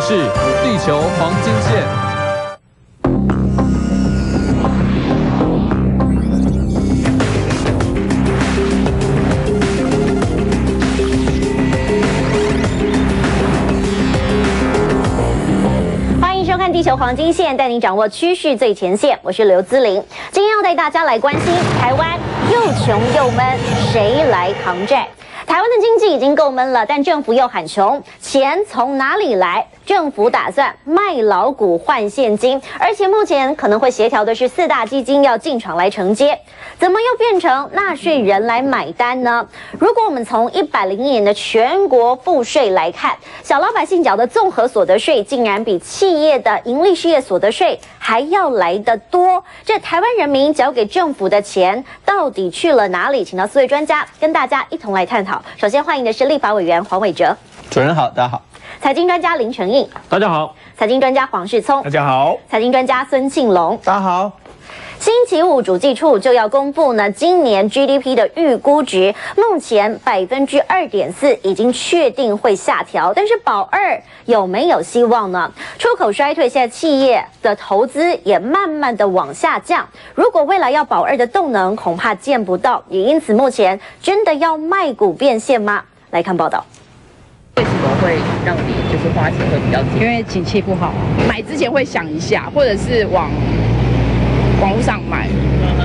是《地球黄金线》。欢迎收看《地球黄金线》，带您掌握趋势最前线。我是刘姿玲，今天要带大家来关心台湾又穷又闷，谁来扛债？台湾的经济已经够闷了，但政府又喊穷，钱从哪里来？政府打算卖老股换现金，而且目前可能会协调的是四大基金要进场来承接，怎么又变成纳税人来买单呢？如果我们从一百零一年的全国赋税来看，小老百姓缴的综合所得税竟然比企业的盈利事业所得税还要来得多，这台湾人民缴给政府的钱到底去了哪里？请到四位专家跟大家一同来探讨。首先欢迎的是立法委员黄伟哲，主持人好，大家好，财经专家林成印，大家好，财经专家黄世聪，大家好，财经专家孙庆龙。大家好。星期五主计处就要公布呢，今年 GDP 的预估值，目前百分之二点四已经确定会下调，但是保二有没有希望呢？出口衰退，现在企业的投资也慢慢的往下降，如果未来要保二的动能，恐怕见不到，也因此目前真的要卖股变现吗？来看报道。为什么会让你就是花钱会比较紧？因为景气不好，买之前会想一下，或者是往网络上买。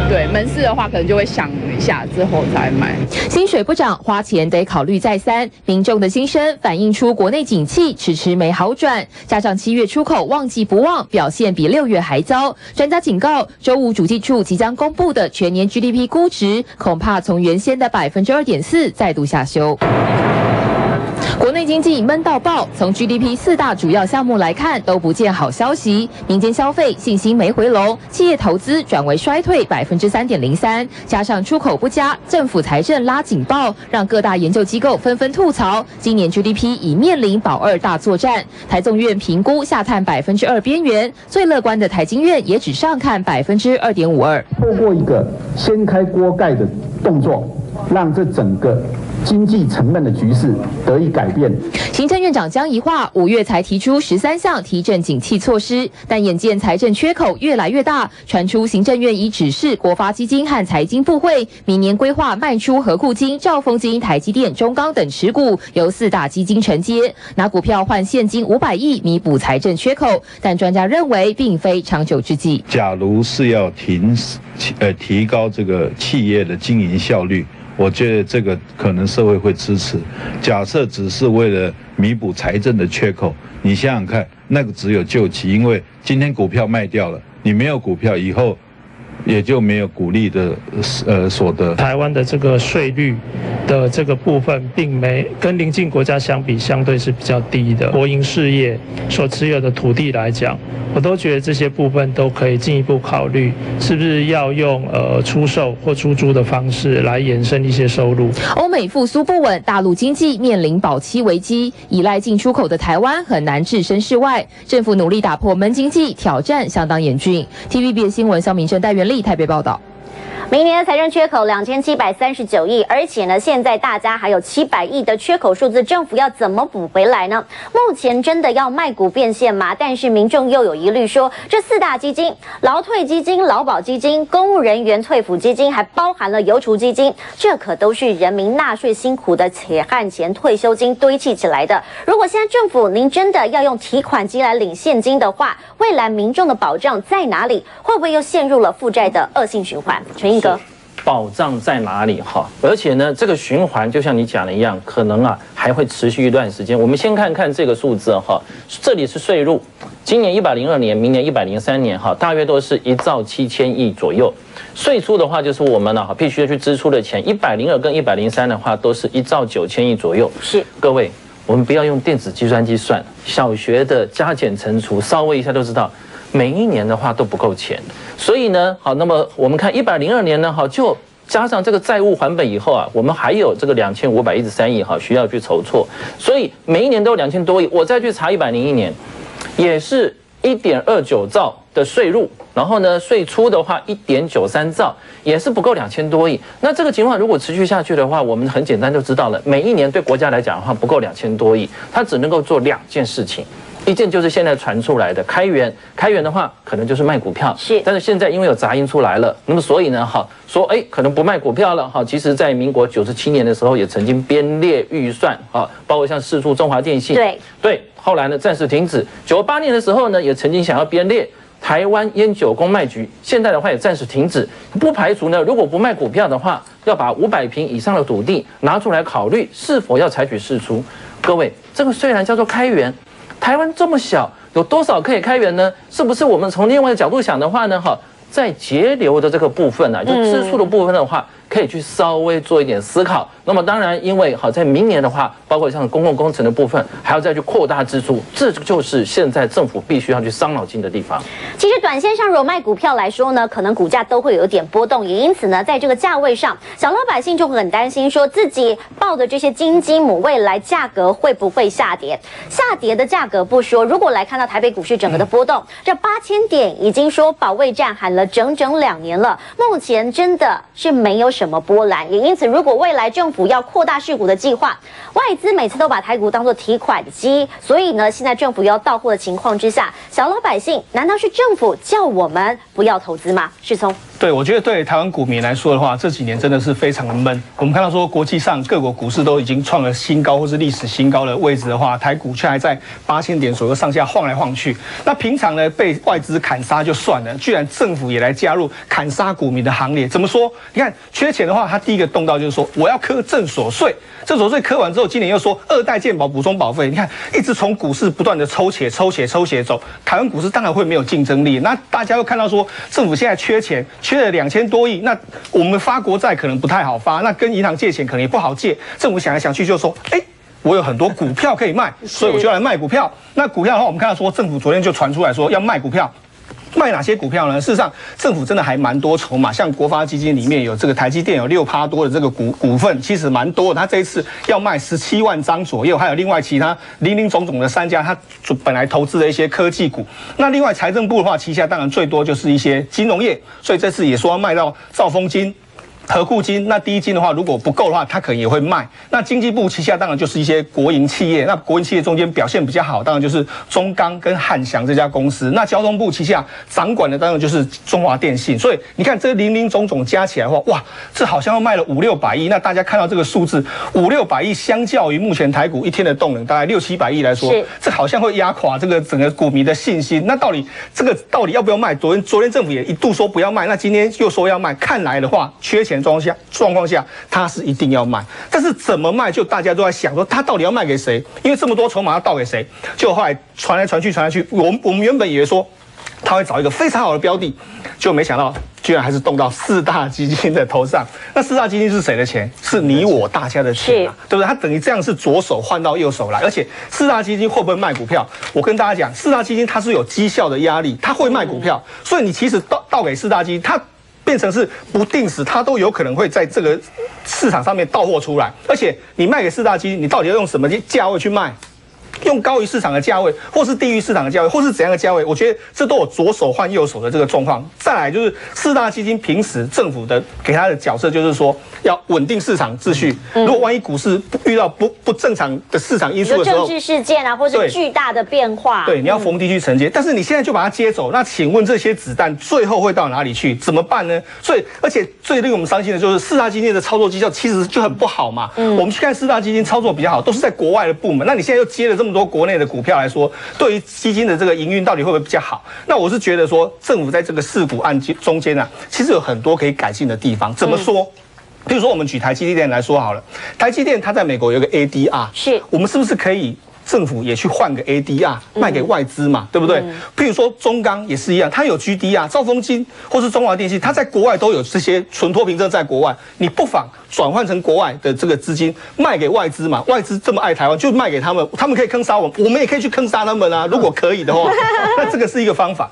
对，门市的话可能就会想一下之后再买。薪水不涨，花钱得考虑再三。民众的心声反映出国内景气迟迟没好转，加上七月出口旺季不旺，表现比六月还糟。专家警告，周五主计处即将公布的全年 GDP 估值，恐怕从原先的百分之二点四再度下修。国内经济闷到爆，从 GDP 四大主要项目来看，都不见好消息。民间消费信心没回笼，企业投资转为衰退百分之三点零三，加上出口不佳，政府财政拉警报，让各大研究机构纷纷吐槽，今年 GDP 已面临保二大作战。台纵院评估下探百分之二边缘，最乐观的台经院也只上看百分之二点五二。透过一个掀开锅盖的动作，让这整个经济沉闷的局势得以改变。行政院长江宜桦五月才提出十三项提振景气措施，但眼见财政缺口越来越大，传出行政院已指示国发基金和财经部会明年规划卖出和库金、兆丰金、台积电、中钢等持股，由四大基金承接，拿股票换现金五百亿弥补财政缺口。但专家认为，并非长久之计。假如是要停，呃，提高这个企业的经营效率。我觉得这个可能社会会支持。假设只是为了弥补财政的缺口，你想想看，那个只有救急，因为今天股票卖掉了，你没有股票，以后也就没有鼓励的呃所得。台湾的这个税率的这个部分，并没跟邻近国家相比，相对是比较低的。国营事业所持有的土地来讲，我都觉得这些部分都可以进一步考虑，是不是要用呃出售或出租的方式来延伸一些收入。欧美复苏不稳，大陆经济面临保期危机，依赖进出口的台湾很难置身事外。政府努力打破闷经济，挑战相当严峻。TVB 新闻肖明正、戴元丽台北报道。明年的财政缺口两千七百三十九亿，而且呢，现在大家还有七百亿的缺口数字，政府要怎么补回来呢？目前真的要卖股变现吗？但是民众又有疑虑说，这四大基金——劳退基金、劳保基金、公务人员退抚基金，还包含了邮储基金，这可都是人民纳税辛苦的铁汉钱退休金堆砌起来的。如果现在政府您真的要用提款机来领现金的话，未来民众的保障在哪里？会不会又陷入了负债的恶性循环？陈毅哥。保障在哪里哈？而且呢，这个循环就像你讲的一样，可能啊还会持续一段时间。我们先看看这个数字哈，这里是税入，今年一百零二年，明年一百零三年哈，大约都是一兆七千亿左右。税出的话，就是我们呢哈必须要去支出的钱，一百零二跟一百零三的话，都是一兆九千亿左右。是，各位，我们不要用电子计算机算，小学的加减乘除，稍微一下都知道。每一年的话都不够钱，所以呢，好，那么我们看一百零二年呢，哈，就加上这个债务还本以后啊，我们还有这个两千五百一十三亿哈需要去筹措，所以每一年都有两千多亿，我再去查一百零一年，也是一点二九兆的税入，然后呢，税出的话一点九三兆，也是不够两千多亿。那这个情况如果持续下去的话，我们很简单就知道了，每一年对国家来讲的话不够两千多亿，它只能够做两件事情。一件就是现在传出来的开源，开源的话可能就是卖股票，是但是现在因为有杂音出来了，那么所以呢，哈，说哎可能不卖股票了，哈，其实在民国九十七年的时候也曾经编列预算，啊，包括像四处中华电信，对对，后来呢暂时停止。九八年的时候呢，也曾经想要编列台湾烟酒公卖局，现在的话也暂时停止，不排除呢，如果不卖股票的话，要把五百平以上的土地拿出来考虑是否要采取释出。各位，这个虽然叫做开源。台湾这么小，有多少可以开源呢？是不是我们从另外的角度想的话呢？哈，在节流的这个部分呢，就支出的部分的话。可以去稍微做一点思考。那么当然，因为好在明年的话，包括像公共工程的部分，还要再去扩大支出，这就是现在政府必须要去伤脑筋的地方。其实短线上，如果卖股票来说呢，可能股价都会有点波动，也因此呢，在这个价位上，小老百姓就会很担心，说自己报的这些金鸡母未来价格会不会下跌？下跌的价格不说，如果来看到台北股市整个的波动，这八千点已经说保卫战喊了整整两年了，目前真的是没有什。什么波澜？也因此，如果未来政府要扩大续股的计划，外资每次都把台股当做提款机，所以呢，现在政府要到货的情况之下，小老百姓难道是政府叫我们不要投资吗？世聪。对，我觉得对台湾股民来说的话，这几年真的是非常的闷。我们看到说，国际上各国股市都已经创了新高或是历史新高的位置的话，台股却还在八千点左右上下晃来晃去。那平常呢被外资砍杀就算了，居然政府也来加入砍杀股民的行列。怎么说？你看缺钱的话，他第一个动到就是说，我要科正所税。正所税磕完之后，今年又说二代健保补充保费。你看，一直从股市不断的抽血、抽血、抽血走，台湾股市当然会没有竞争力。那大家又看到说，政府现在缺钱。缺了两千多亿，那我们发国债可能不太好发，那跟银行借钱可能也不好借。政府想来想去就说，哎，我有很多股票可以卖，所以我就来卖股票。那股票的话，我们看到说，政府昨天就传出来说要卖股票。卖哪些股票呢？事实上，政府真的还蛮多筹码，像国发基金里面有这个台积电有六趴多的这个股股份，其实蛮多的。他这一次要卖十七万张左右，还有另外其他零零总总的三家，他本来投资的一些科技股。那另外财政部的话，旗下当然最多就是一些金融业，所以这次也说要卖到兆丰金。和库金，那第一金的话，如果不够的话，它可能也会卖。那经济部旗下当然就是一些国营企业，那国营企业中间表现比较好，当然就是中钢跟汉翔这家公司。那交通部旗下掌管的当然就是中华电信。所以你看这零零总总加起来的话，哇，这好像要卖了五六百亿。那大家看到这个数字五六百亿，相较于目前台股一天的动能大概六七百亿来说，这好像会压垮这个整个股民的信心。那到底这个到底要不要卖？昨天昨天政府也一度说不要卖，那今天又说要卖，看来的话缺钱。状况下，状况下，他是一定要卖，但是怎么卖，就大家都在想说，他到底要卖给谁？因为这么多筹码要倒给谁？就后来传来传去，传来去，我们我们原本以为说他会找一个非常好的标的，就没想到居然还是动到四大基金的头上。那四大基金是谁的钱？是你我大家的钱啊，对不对？他等于这样是左手换到右手来，而且四大基金会不会卖股票？我跟大家讲，四大基金它是有绩效的压力，它会卖股票，所以你其实倒倒给四大基金，它。变成是不定时，它都有可能会在这个市场上面到货出来，而且你卖给四大基金，你到底要用什么价位去卖？用高于市场的价位，或是低于市场的价位，或是怎样的价位？我觉得这都有左手换右手的这个状况。再来就是四大基金平时政府的给他的角色，就是说要稳定市场秩序。如果万一股市遇到不不正常的市场因素的时候，政治事件啊，或是巨大的变化，对，你要逢低去承接。但是你现在就把它接走，那请问这些子弹最后会到哪里去？怎么办呢？所以，而且最令我们伤心的就是四大基金的操作绩效其实就很不好嘛。嗯，我们去看四大基金操作比较好，都是在国外的部门。那你现在又接了这么多国内的股票来说，对于基金的这个营运到底会不会比较好？那我是觉得说，政府在这个事股案件中间呢，其实有很多可以改进的地方。怎么说？比如说，我们举台积电来说好了，台积电它在美国有个 ADR，是我们是不是可以？政府也去换个 ADR 卖给外资嘛，对不对？譬如说中钢也是一样，它有 GDR，兆丰金或是中华电信，它在国外都有这些存托凭证在国外，你不妨转换成国外的这个资金卖给外资嘛。外资这么爱台湾，就卖给他们，他们可以坑杀我们，我们也可以去坑杀他们啊。如果可以的话，那这个是一个方法。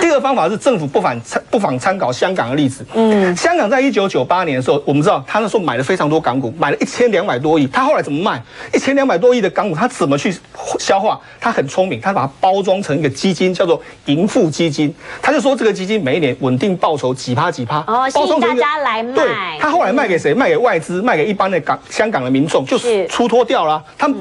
第二方法是政府不妨参不妨参考香港的例子。嗯，香港在一九九八年的时候，我们知道他那时候买了非常多港股，买了一千两百多亿。他后来怎么卖？一千两百多亿的港股，他怎么去消化？他很聪明，他把它包装成一个基金，叫做盈富基金。他就说这个基金每一年稳定报酬几趴几趴，哦，吸引大家来卖。对，他后来卖给谁？卖给外资，卖给一般的港香港的民众，就是出脱掉了。他们。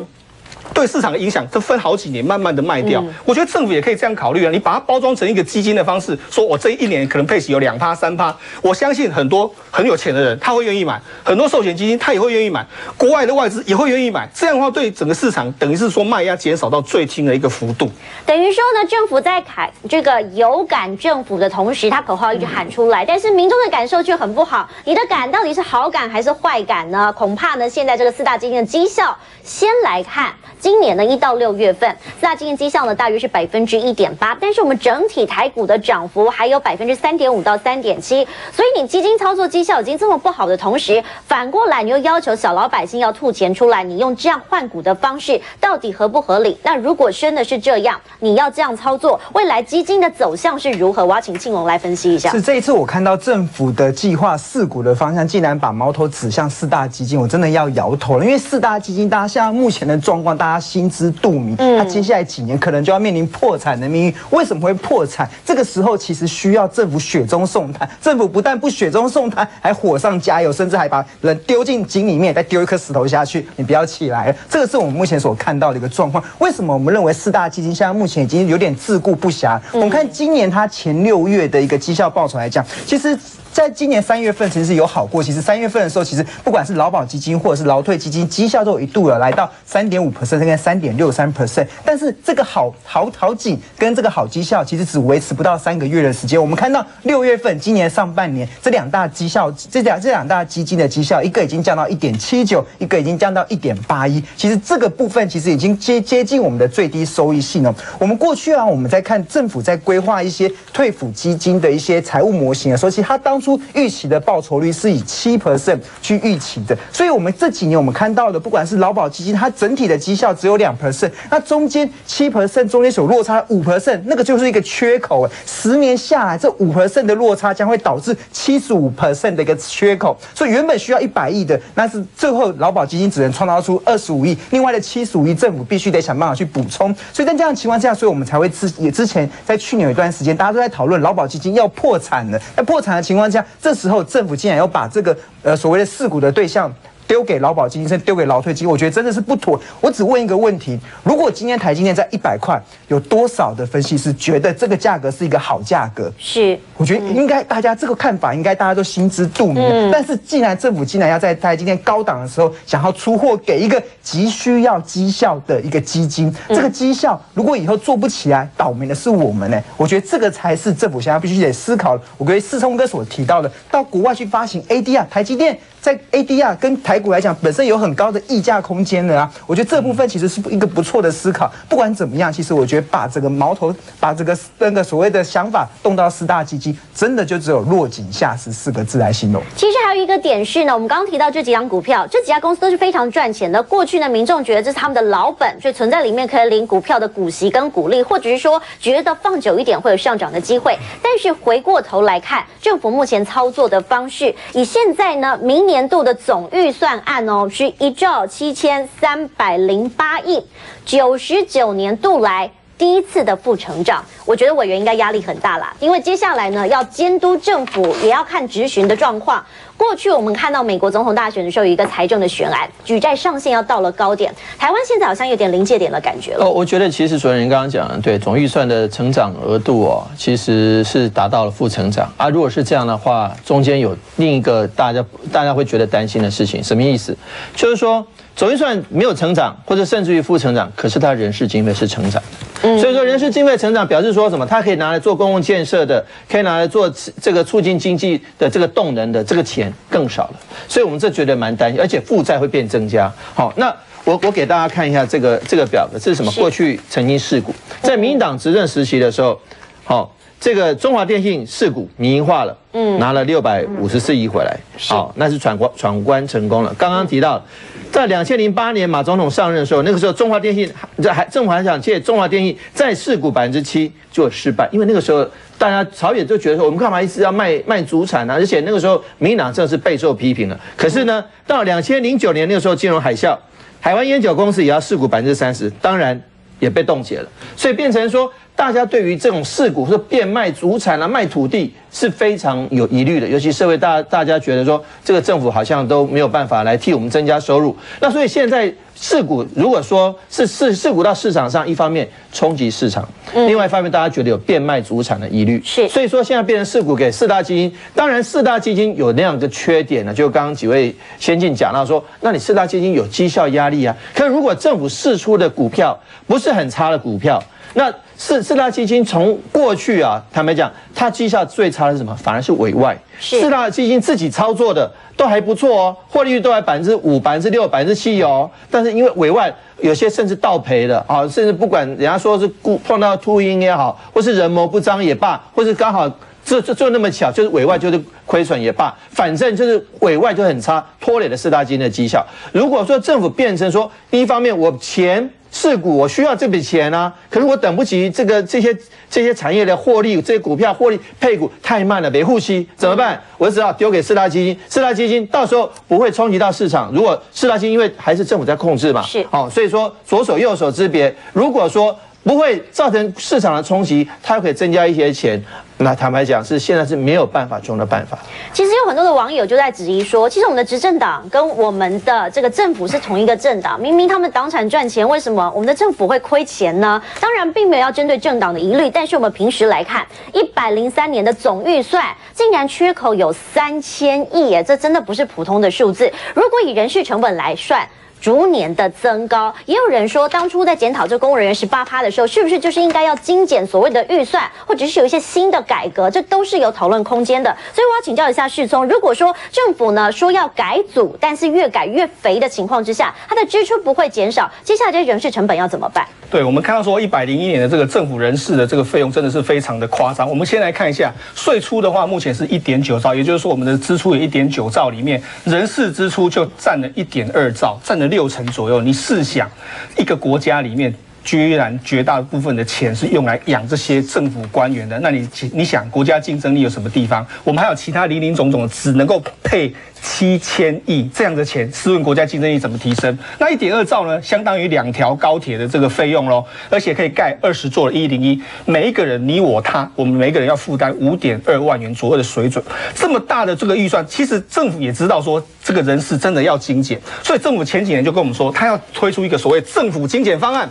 对市场的影响，这分好几年慢慢的卖掉。我觉得政府也可以这样考虑啊，你把它包装成一个基金的方式，说我这一年可能配息有两趴三趴，我相信很多很有钱的人他会愿意买，很多寿险基金他也会愿意买，国外的外资也会愿意买。这样的话，对整个市场等于是说卖压减少到最轻的一个幅度。等于说呢，政府在喊这个有感政府的同时，他口号一直喊出来，但是民众的感受却很不好。你的感到底是好感还是坏感呢？恐怕呢，现在这个四大基金的绩效，先来看。今年的一到六月份，四大基金绩效呢大约是百分之一点八，但是我们整体台股的涨幅还有百分之三点五到三点七，所以你基金操作绩效已经这么不好的同时，反过来你又要求小老百姓要吐钱出来，你用这样换股的方式，到底合不合理？那如果真的是这样，你要这样操作，未来基金的走向是如何？我要请庆龙来分析一下。是这一次我看到政府的计划四股的方向，竟然把矛头指向四大基金，我真的要摇头了，因为四大基金大家现在目前的状况，大家家心知肚明，他接下来几年可能就要面临破产的命运。为什么会破产？这个时候其实需要政府雪中送炭。政府不但不雪中送炭，还火上加油，甚至还把人丢进井里面，再丢一颗石头下去，你不要起来。这个是我们目前所看到的一个状况。为什么我们认为四大基金现在目前已经有点自顾不暇？我们看今年它前六月的一个绩效报酬来讲，其实。在今年三月份，其实是有好过。其实三月份的时候，其实不管是劳保基金或者是劳退基金，绩效都有一度有来到三点五 percent 跟三点六三 percent。但是这个好好好景跟这个好绩效，其实只维持不到三个月的时间。我们看到六月份今年上半年这两大绩效，这两这两大基金的绩效，一个已经降到一点七九，一个已经降到一点八一。其实这个部分其实已经接接近我们的最低收益性了。我们过去啊，我们在看政府在规划一些退抚基金的一些财务模型的时候，其实它当初。预期的报酬率是以七 percent 去预期的，所以我们这几年我们看到的，不管是劳保基金，它整体的绩效只有两 percent，那中间七 percent 中间所落差五 percent，那个就是一个缺口哎，十年下来这五 percent 的落差将会导致七十五 percent 的一个缺口，所以原本需要一百亿的，那是最后劳保基金只能创造出二十五亿，另外的七十五亿政府必须得想办法去补充，所以在这样情况下，所以我们才会之也之前在去年有一段时间，大家都在讨论劳保基金要破产了，在破产的情况下。这时候政府竟然要把这个呃所谓的事故的对象。丢给劳保基金，甚至丢给劳退基金，我觉得真的是不妥。我只问一个问题：如果今天台积电在一百块，有多少的分析师觉得这个价格是一个好价格？是，我觉得应该大家这个看法应该大家都心知肚明。但是既然政府竟然要在台积电高档的时候想要出货给一个急需要绩效的一个基金，这个绩效如果以后做不起来，倒霉的是我们呢？我觉得这个才是政府现在必须得思考。我觉得四聪哥所提到的，到国外去发行 ADR，台积电。在 ADR 跟台股来讲，本身有很高的溢价空间的啊，我觉得这部分其实是一个不错的思考。不管怎么样，其实我觉得把这个矛头，把这个那个所谓的想法动到四大基金，真的就只有落井下石四个字来形容。其实还有一个点是呢，我们刚刚提到这几张股票，这几家公司都是非常赚钱的。过去呢，民众觉得这是他们的老本，所以存在里面可以领股票的股息跟股利，或者是说觉得放久一点会有上涨的机会。但是回过头来看，政府目前操作的方式，以现在呢，明年年度的总预算案哦，是一兆七千三百零八亿，九十九年度来第一次的负成长。我觉得委员应该压力很大啦，因为接下来呢，要监督政府，也要看执行的状况。过去我们看到美国总统大选的时候，有一个财政的悬案，举债上限要到了高点。台湾现在好像有点临界点的感觉了。哦，我觉得其实主持人刚刚讲的对，总预算的成长额度哦，其实是达到了负成长啊。如果是这样的话，中间有另一个大家大家会觉得担心的事情，什么意思？就是说总预算没有成长，或者甚至于负成长，可是它人事经费是成长的。所以说人事经费成长，表示说什么？它可以拿来做公共建设的，可以拿来做这个促进经济的这个动能的这个钱。更少了，所以我们这觉得蛮担心，而且负债会变增加。好，那我我给大家看一下这个这个表格，这是什么？过去曾经事故，在民进党执政时期的时候，好，这个中华电信事故民营化了，嗯，拿了六百五十四亿回来，好，那是闯关闯关成功了。刚刚提到在两千零八年马总统上任的时候，那个时候中华电信这还政府还想借中华电信再试股百分之七就失败，因为那个时候大家朝野就觉得说我们干嘛一直要卖卖主产呢、而且那个时候民党正是备受批评了。可是呢，到两千零九年那个时候金融海啸，海湾烟酒公司也要试股百分之三十，当然也被冻结了，所以变成说大家对于这种试股或者变卖主产啊、卖土地是非常有疑虑的，尤其社会大大家觉得说这个政府好像都没有办法来替我们增加收入。那所以现在试股如果说是试试股到市场上，一方面冲击市场，另外一方面大家觉得有变卖主产的疑虑，是所以说现在变成试股给四大基金。当然四大基金有那样的缺点呢，就刚刚几位先进讲到说，那你四大基金有绩效压力啊。可是如果政府释出的股票不是很差的股票，那四四大基金从过去啊，坦白讲，它绩效最差的是什么？反而是委外。四大基金自己操作的都还不错哦，获利率都还百分之五、百分之六、百分之七哦。但是因为委外有些甚至倒赔的啊，甚至不管人家说是故碰到秃鹰也好，或是人谋不张也罢，或是刚好这这就那么巧，就是委外就是亏损也罢，反正就是委外就很差，拖累了四大基金的绩效。如果说政府变成说，第一方面我钱。是股，我需要这笔钱啊，可是我等不及这个这些这些产业的获利，这些股票获利配股太慢了，没护期怎么办？我只好丢给四大基金，四大基金到时候不会冲击到市场。如果四大基金因为还是政府在控制嘛，是哦、所以说左手右手之别。如果说不会造成市场的冲击，它又可以增加一些钱，那坦白讲是现在是没有办法中的办法。其实有很多的网友就在质疑说，其实我们的执政党跟我们的这个政府是同一个政党，明明他们党产赚钱，为什么我们的政府会亏钱呢？当然，并没有要针对政党的疑虑，但是我们平时来看，一百零三年的总预算竟然缺口有三千亿耶，这真的不是普通的数字。如果以人事成本来算，逐年的增高，也有人说，当初在检讨这公务人员十八趴的时候，是不是就是应该要精简所谓的预算，或者是有一些新的改革，这都是有讨论空间的。所以我要请教一下世聪，如果说政府呢说要改组，但是越改越肥的情况之下，它的支出不会减少，接下来这些人事成本要怎么办？对，我们看到说一百零一年的这个政府人事的这个费用真的是非常的夸张。我们先来看一下税出的话，目前是一点九兆，也就是说我们的支出有一点九兆里面，人事支出就占了一点二兆，占了六成左右。你试想，一个国家里面。居然绝大部分的钱是用来养这些政府官员的，那你你想国家竞争力有什么地方？我们还有其他零零总总的，只能够配七千亿这样的钱，试问国家竞争力怎么提升？那一点二兆呢，相当于两条高铁的这个费用喽，而且可以盖二十座的一零一，每一个人你我他，我们每一个人要负担五点二万元左右的水准，这么大的这个预算，其实政府也知道说这个人事真的要精简，所以政府前几年就跟我们说，他要推出一个所谓政府精简方案。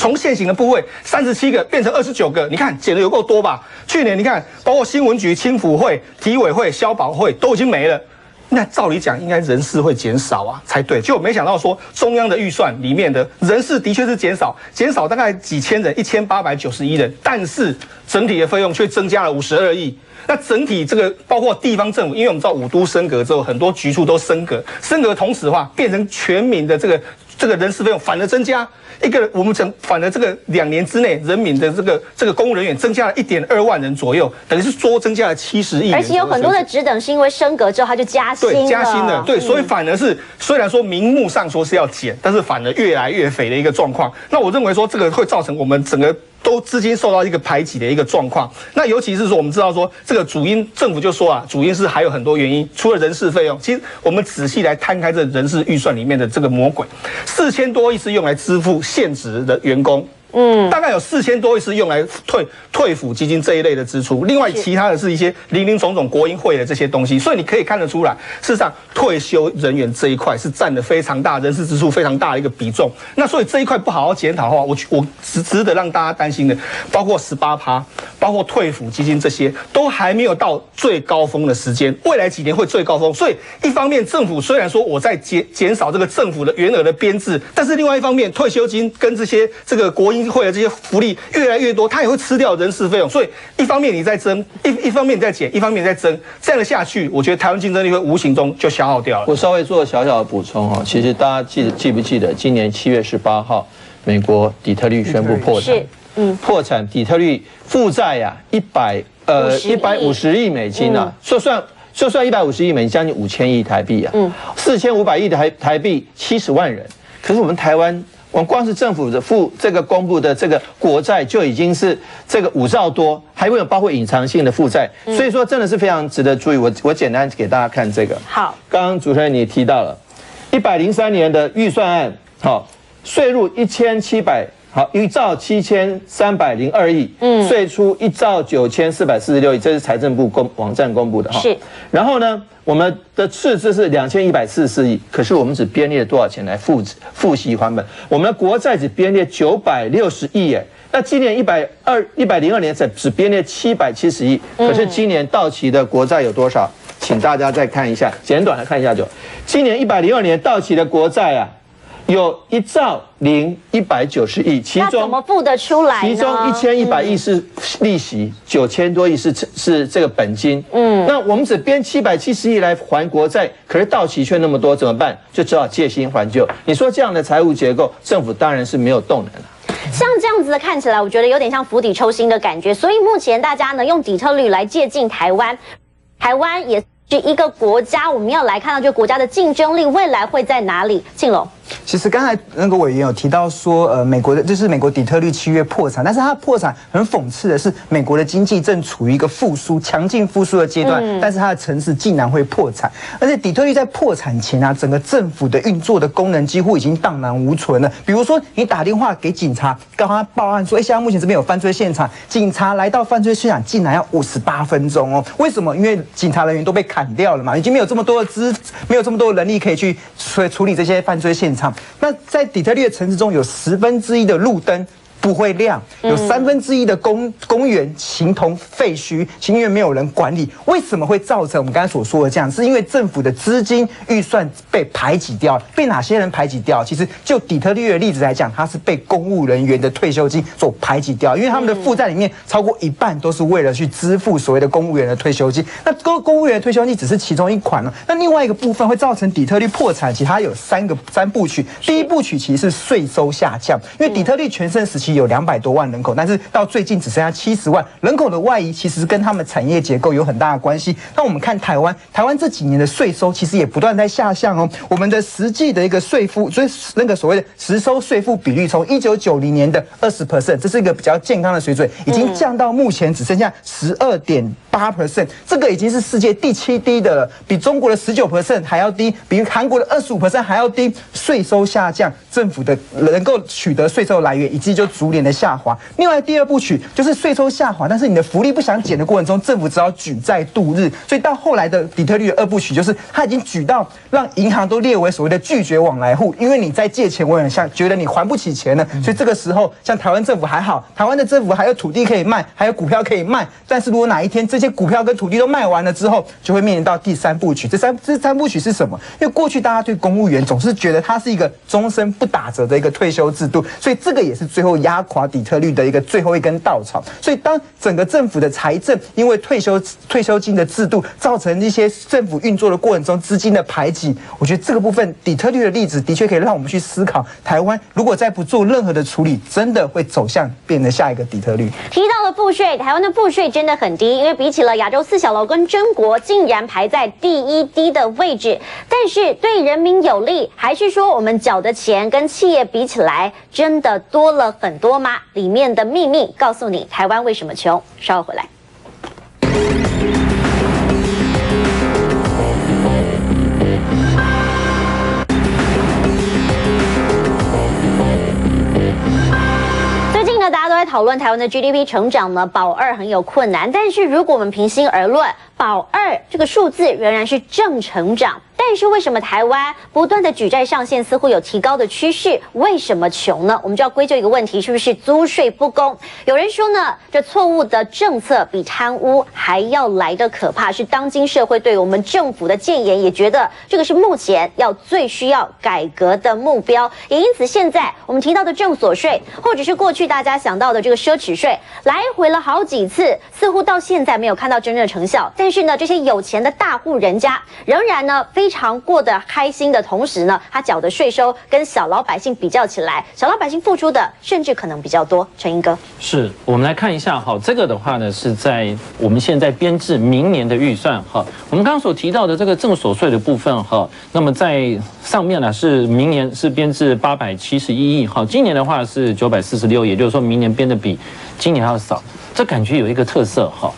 从现行的部位三十七个变成二十九个，你看减的有够多吧？去年你看，包括新闻局、青辅会、体委会、消保会都已经没了。那照理讲，应该人事会减少啊，才对。就没想到说，中央的预算里面的人事的确是减少，减少大概几千人，一千八百九十一人，但是整体的费用却增加了五十二亿。那整体这个包括地方政府，因为我们知道五都升格之后，很多局处都升格，升格同时的话，变成全民的这个这个人事费用反而增加。一个我们整反而这个两年之内，人民的这个这个公务人员增加了一点二万人左右，等于是多增加了七十亿。而且有很多的职等是因为升格之后他就加薪对，加薪了，对，嗯所以反而是虽然说明目上说是要减，但是反而越来越肥的一个状况。那我认为说这个会造成我们整个。都资金受到一个排挤的一个状况，那尤其是说我们知道说这个主因，政府就说啊，主因是还有很多原因，除了人事费用，其实我们仔细来摊开这人事预算里面的这个魔鬼，四千多亿是用来支付现职的员工，嗯，大概有四千多亿是用来退退抚基金这一类的支出，另外其他的是一些零零总总国营会的这些东西，所以你可以看得出来，事实上退休人员这一块是占了非常大人事支出非常大的一个比重。那所以这一块不好好检讨的话，我我值值得让大家担心的，包括十八趴，包括退抚基金这些，都还没有到最高峰的时间，未来几年会最高峰。所以一方面政府虽然说我在减减少这个政府的原额的编制，但是另外一方面退休金跟这些这个国营会的这些福利越来越多，它也会吃掉人事费用。所以一方面你在增，一一方面你在减，一方面你在增，这样的下去，我觉得台湾竞争力会无形中就消耗掉了。我稍微做小小的补充哈，其实大家记得记不记得，今年七月十八号，美国底特律宣布破产，嗯，破产，底特律负债呀一百呃一百五十亿美金啊，就算。就算一百五十亿美金，将近五千亿台币啊，嗯，四千五百亿的台台币，七十万人。可是我们台湾，我们光是政府的负这个公布的这个国债就已经是这个五兆多，还会有包括隐藏性的负债，所以说真的是非常值得注意。我我简单给大家看这个。好，刚刚主持人你提到了，一百零三年的预算案，好，税入一千七百。好，一兆七千三百零二亿，嗯，税出一兆九千四百四十六亿，这是财政部公网站公布的哈。是。然后呢，我们的赤字是两千一百四十四亿，可是我们只编列了多少钱来付付息还本？我们的国债只编列九百六十亿耶。那今年一百二一百零二年才只编列七百七十亿，可是今年到期的国债有多少？请大家再看一下，简短的看一下就。今年一百零二年到期的国债啊。有一兆零一百九十亿，其中怎么付得出来其中一千一百亿是利息，九千多亿是是这个本金。嗯，那我们只编七百七十亿来还国债，可是到期却那么多，怎么办？就只好借新还旧。你说这样的财务结构，政府当然是没有动能了。像这样子的看起来，我觉得有点像釜底抽薪的感觉。所以目前大家呢用底特律来借鉴台湾，台湾也是一个国家，我们要来看到这个国家的竞争力未来会在哪里？庆龙。其实刚才那个委员有提到说，呃，美国的就是美国底特律七月破产，但是它破产很讽刺的是，美国的经济正处于一个复苏、强劲复苏的阶段，但是它的城市竟然会破产，而且底特律在破产前啊，整个政府的运作的功能几乎已经荡然无存了。比如说，你打电话给警察，刚刚报案说，哎，现在目前这边有犯罪现场，警察来到犯罪现场竟然要五十八分钟哦，为什么？因为警察人员都被砍掉了嘛，已经没有这么多的资，没有这么多的能力可以去处处理这些犯罪现场。那在底特律的城市中有十分之一的路灯。不会亮，有三分之一的公公园形同废墟，因为没有人管理。为什么会造成我们刚才所说的这样？是因为政府的资金预算被排挤掉，被哪些人排挤掉？其实就底特律的例子来讲，它是被公务人员的退休金所排挤掉，因为他们的负债里面超过一半都是为了去支付所谓的公务员的退休金。那公公务员退休金只是其中一款了，那另外一个部分会造成底特律破产，其实它有三个三部曲。第一部曲其实是税收下降，因为底特律全盛时期。有两百多万人口，但是到最近只剩下七十万人口的外移，其实跟他们产业结构有很大的关系。那我们看台湾，台湾这几年的税收其实也不断在下降哦。我们的实际的一个税负，所以那个所谓的实收税负比率，从一九九零年的二十 percent，这是一个比较健康的水准，已经降到目前只剩下十二点八 percent，这个已经是世界第七低的了，比中国的十九 percent 还要低，比韩国的二十五 percent 还要低。税收下降，政府的能够取得税收来源，以及就。逐年的下滑。另外第二部曲就是税收下滑，但是你的福利不想减的过程中，政府只好举债度日。所以到后来的底特律的二部曲，就是他已经举到让银行都列为所谓的拒绝往来户，因为你在借钱，我很像觉得你还不起钱了。所以这个时候，像台湾政府还好，台湾的政府还有土地可以卖，还有股票可以卖。但是如果哪一天这些股票跟土地都卖完了之后，就会面临到第三部曲。这三这三部曲是什么？因为过去大家对公务员总是觉得它是一个终身不打折的一个退休制度，所以这个也是最后压。压垮底特律的一个最后一根稻草，所以当整个政府的财政因为退休退休金的制度造成一些政府运作的过程中资金的排挤，我觉得这个部分底特律的例子的确可以让我们去思考，台湾如果再不做任何的处理，真的会走向变成下一个底特律。提到了赋税，台湾的赋税真的很低，因为比起了亚洲四小楼跟中国，竟然排在第一低的位置。但是对人民有利，还是说我们缴的钱跟企业比起来，真的多了很。多吗？里面的秘密告诉你，台湾为什么穷？稍后回来。最近呢，大家都在讨论台湾的 GDP 成长呢，保二很有困难。但是如果我们平心而论，保二这个数字仍然是正成长。但是为什么台湾不断的举债上限似乎有提高的趋势？为什么穷呢？我们就要归咎一个问题，是不是租税不公？有人说呢，这错误的政策比贪污还要来的可怕，是当今社会对我们政府的谏言，也觉得这个是目前要最需要改革的目标。也因此，现在我们提到的正所税，或者是过去大家想到的这个奢侈税，来回了好几次，似乎到现在没有看到真正的成效。但是呢，这些有钱的大户人家仍然呢非常。过得开心的同时呢，他缴的税收跟小老百姓比较起来，小老百姓付出的甚至可能比较多。陈英哥，是我们来看一下哈，这个的话呢是在我们现在编制明年的预算哈，我们刚刚所提到的这个正所税的部分哈，那么在上面呢是明年是编制八百七十一亿哈，今年的话是九百四十六，也就是说明年编的比今年还要少。这感觉有一个特色哈，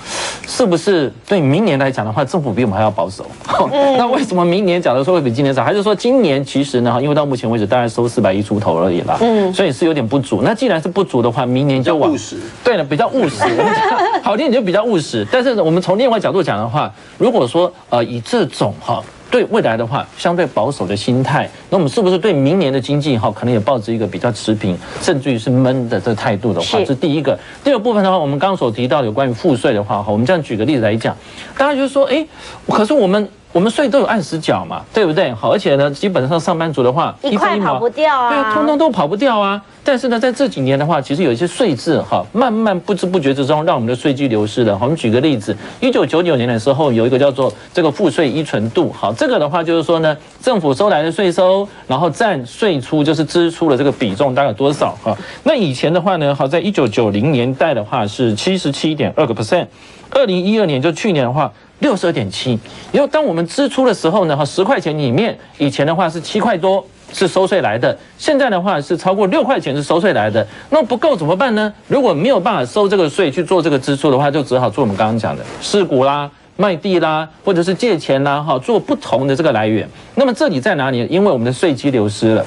是不是对明年来讲的话，政府比我们还要保守？那为什么明年讲的说会比今年少？还是说今年其实呢？因为到目前为止大概收四百亿出头而已啦，嗯，所以是有点不足。那既然是不足的话，明年就务实。对了，比较务实。好听点就比较务实。但是我们从另外角度讲的话，如果说呃以这种哈。对未来的话，相对保守的心态，那我们是不是对明年的经济哈，可能也抱着一个比较持平，甚至于是闷的这态度的话，这是第一个。第二部分的话，我们刚刚所提到有关于赋税的话哈，我们这样举个例子来讲，大家就是说，哎，可是我们。我们税都有按时缴嘛，对不对？好，而且呢，基本上上班族的话，一块跑不掉啊，对，通通都跑不掉啊。但是呢，在这几年的话，其实有一些税制哈，慢慢不知不觉之中，让我们的税基流失了。我们举个例子，一九九九年的时候，有一个叫做这个赋税依存度，好，这个的话就是说呢，政府收来的税收，然后占税出就是支出的这个比重大概多少哈？那以前的话呢，好，在一九九零年代的话是七十七点二个 percent，二零一二年就去年的话。六十二点七，因为当我们支出的时候呢，哈，十块钱里面，以前的话是七块多是收税来的，现在的话是超过六块钱是收税来的，那不够怎么办呢？如果没有办法收这个税去做这个支出的话，就只好做我们刚刚讲的事股啦、卖地啦，或者是借钱啦，哈，做不同的这个来源。那么这里在哪里？因为我们的税基流失了。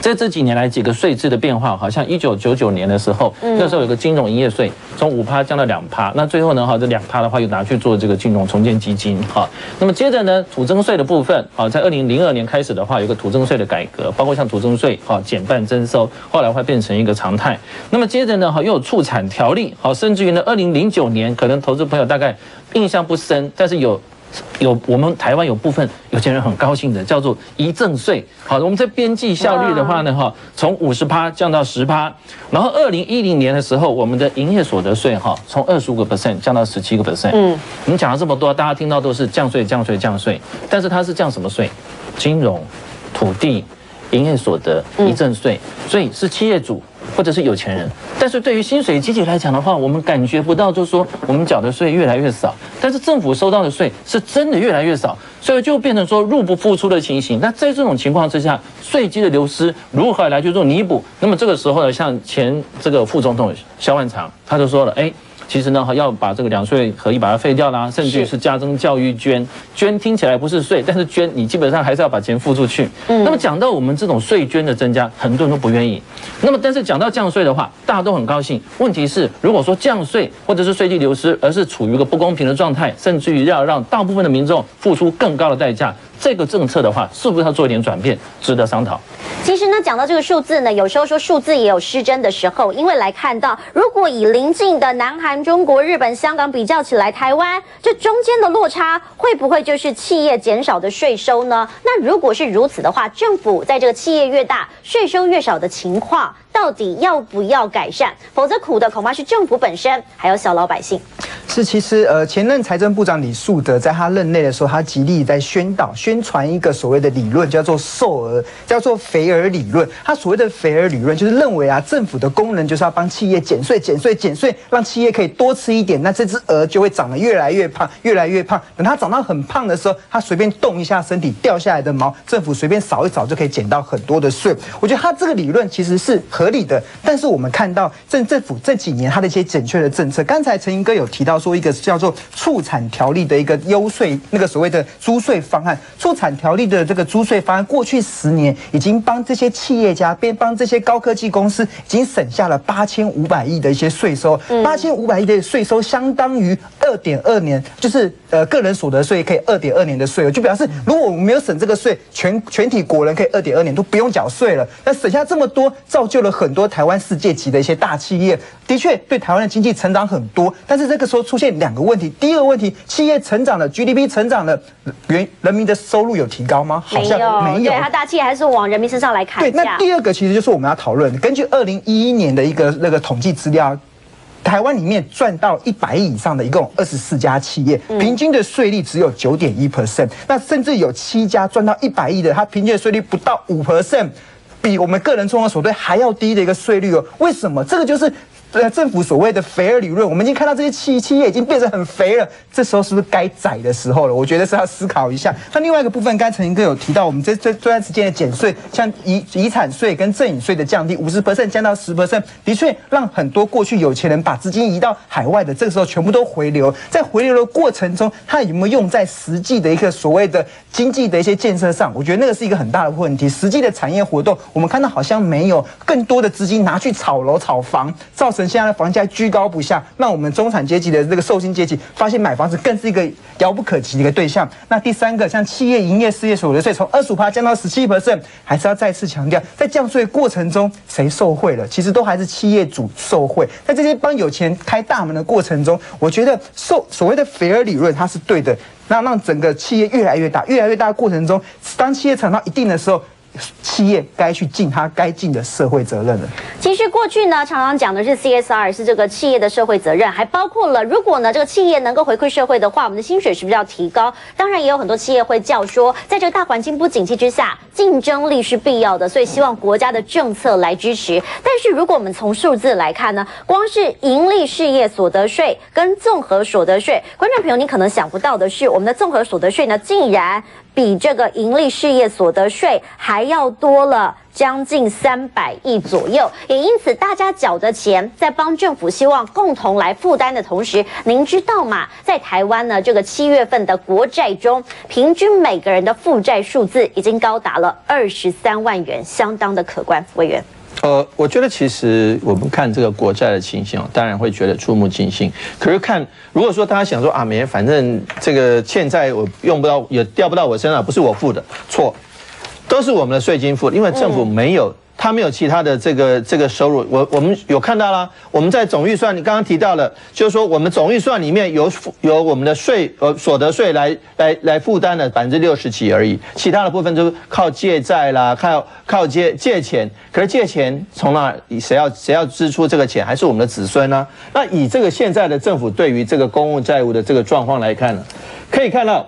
在这几年来，几个税制的变化，好像一九九九年的时候，那时候有个金融营业税，从五趴降到两趴，那最后呢，哈，这两趴的话又拿去做这个金融重建基金，哈。那么接着呢，土增税的部分，啊，在二零零二年开始的话，有个土增税的改革，包括像土增税，哈，减半征收，后来会变成一个常态。那么接着呢，哈，又有促产条例，好，甚至于呢，二零零九年，可能投资朋友大概印象不深，但是有。有我们台湾有部分有钱人很高兴的，叫做一赠税。好，我们在边际效率的话呢，哈，从五十趴降到十趴。然后二零一零年的时候，我们的营业所得税哈，从二十五个 percent 降到十七个 percent。嗯，我们讲了这么多，大家听到都是降税、降税、降税，但是它是降什么税？金融、土地、营业所得、一赠税，所以是企业主。或者是有钱人，但是对于薪水阶级来讲的话，我们感觉不到，就是说我们缴的税越来越少，但是政府收到的税是真的越来越少，所以就变成说入不敷出的情形。那在这种情况之下，税基的流失如何来去做弥补？那么这个时候呢，像前这个副总统肖万长他就说了，哎。其实呢，哈，要把这个两税合一把它废掉啦，甚至于是加征教育捐，捐听起来不是税，但是捐你基本上还是要把钱付出去。嗯，那么讲到我们这种税捐的增加，很多人都不愿意。那么但是讲到降税的话，大家都很高兴。问题是，如果说降税或者是税基流失，而是处于一个不公平的状态，甚至于要让大部分的民众付出更高的代价。这个政策的话，是不是要做一点转变，值得商讨？其实呢，讲到这个数字呢，有时候说数字也有失真的时候，因为来看到，如果以邻近的南韩、中国、日本、香港比较起来，台湾这中间的落差，会不会就是企业减少的税收呢？那如果是如此的话，政府在这个企业越大，税收越少的情况。到底要不要改善？否则苦的恐怕是政府本身，还有小老百姓。是，其实呃，前任财政部长李树德在他任内的时候，他极力在宣导、宣传一个所谓的理论，叫做“瘦儿”，叫做“肥儿理论”。他所谓的“肥儿理论”，就是认为啊，政府的功能就是要帮企业减税、减税、减税，让企业可以多吃一点，那这只鹅就会长得越来越胖、越来越胖。等它长到很胖的时候，它随便动一下身体掉下来的毛，政府随便扫一扫就可以减到很多的税。我觉得他这个理论其实是合理的，但是我们看到政政府这几年它的一些准确的政策，刚才陈英哥有提到说一个叫做促产条例的一个优税，那个所谓的租税方案，促产条例的这个租税方案，过去十年已经帮这些企业家，边帮这些高科技公司，已经省下了八千五百亿的一些税收，八千五百亿的税收相当于二点二年，就是呃个人所得税可以二点二年的税额，就表示如果我们没有省这个税，全全体国人可以二点二年都不用缴税了，那省下这么多。造就了很多台湾世界级的一些大企业，的确对台湾的经济成长很多。但是这个时候出现两个问题：第一个问题，企业成长了，GDP 成长了，人人民的收入有提高吗？好像没有。对，它大企业还是往人民身上来看。对，那第二个其实就是我们要讨论，根据二零一一年的一个那个统计资料。台湾里面赚到一百亿以上的，一共二十四家企业，平均的税率只有九点一 percent。那甚至有七家赚到一百亿的，它平均的税率不到五 percent，比我们个人综合所得还要低的一个税率哦。为什么？这个就是。呃，政府所谓的肥儿理论，我们已经看到这些企企业已经变成很肥了，这时候是不是该宰的时候了？我觉得是要思考一下。那另外一个部分，刚才陈英哥有提到，我们这这这段时间的减税，像遗遗产税跟赠与税的降低，五十 percent 降到十 percent，的确让很多过去有钱人把资金移到海外的，这个时候全部都回流。在回流的过程中，他有没有用在实际的一个所谓的经济的一些建设上？我觉得那个是一个很大的问题。实际的产业活动，我们看到好像没有更多的资金拿去炒楼、炒房，造成。现在的房价居高不下，让我们中产阶级的这个受薪阶级发现买房子更是一个遥不可及的一个对象。那第三个，像企业营业事业所得税从二十五降到十七 percent，还是要再次强调，在降税过程中谁受贿了？其实都还是企业主受贿。在这些帮有钱开大门的过程中，我觉得受所谓的肥儿理论它是对的，那让整个企业越来越大，越来越大的过程中，当企业产到一定的时候。企业该去尽他该尽的社会责任了。其实过去呢，常常讲的是 CSR，是这个企业的社会责任，还包括了如果呢这个企业能够回馈社会的话，我们的薪水是不是要提高？当然也有很多企业会叫说，在这个大环境不景气之下，竞争力是必要的，所以希望国家的政策来支持。但是如果我们从数字来看呢，光是盈利事业所得税跟综合所得税，观众朋友你可能想不到的是，我们的综合所得税呢，竟然。比这个盈利事业所得税还要多了将近三百亿左右，也因此大家缴的钱在帮政府希望共同来负担的同时，您知道吗？在台湾呢，这个七月份的国债中，平均每个人的负债数字已经高达了二十三万元，相当的可观。委员。呃，我觉得其实我们看这个国债的情形哦，当然会觉得触目惊心。可是看，如果说大家想说啊，没，反正这个欠债我用不到，也掉不到我身上，不是我付的，错，都是我们的税金付的，因为政府没有。他没有其他的这个这个收入，我我们有看到啦。我们在总预算，你刚刚提到了，就是说我们总预算里面有有我们的税呃所得税来来来负担的百分之六十几而已，其他的部分都靠借债啦，靠靠借借钱。可是借钱从哪谁要谁要支出这个钱，还是我们的子孙呢？那以这个现在的政府对于这个公共债务的这个状况来看呢，可以看到，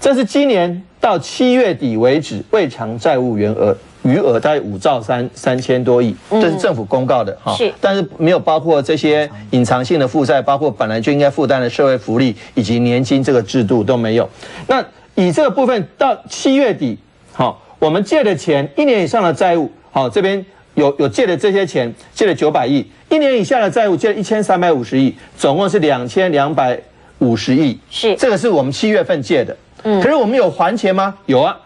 这是今年到七月底为止未偿债务余额。余额大概五兆三三千多亿，这是政府公告的哈，是，但是没有包括这些隐藏性的负债，包括本来就应该负担的社会福利以及年金这个制度都没有。那以这个部分到七月底，好，我们借的钱一年以上的债务，好，这边有有借的这些钱，借了九百亿，一年以下的债务借了一千三百五十亿，总共是两千两百五十亿，是，这个是我们七月份借的，嗯，可是我们有还钱吗？有啊。